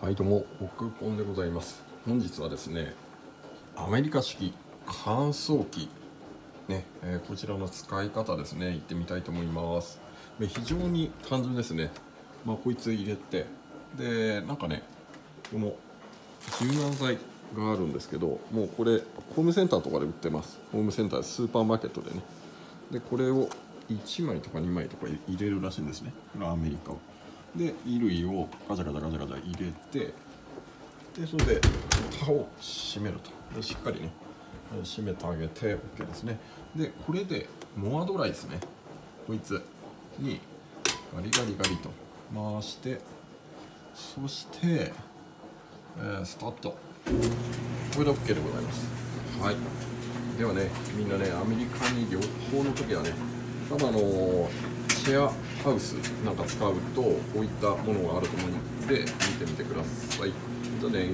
はいどうも奥ポンでございます。本日はですねアメリカ式乾燥機ね、えー、こちらの使い方ですね行ってみたいと思います。で非常に単純ですね。まあこいつ入れてでなんかねこの柔軟剤があるんですけどもうこれホームセンターとかで売ってます。ホームセンタースーパーマーケットでね。でこれを1枚とか2枚とか入れるらしいんですね。これアメリカはで衣類をガチャガチャガチャガチャ入れてでそれで蓋を閉めると。でしっかりね閉めてあげて OK ですね。でこれでモアドライですね。こいつにガリガリガリと回してそして、えー、スタート。これで OK でございます。はい。ではねみんなねアメリカに旅行の時はね多分あのーシェアハウスなんか使うとこういったものがあると思うので見てみてください。じゃあね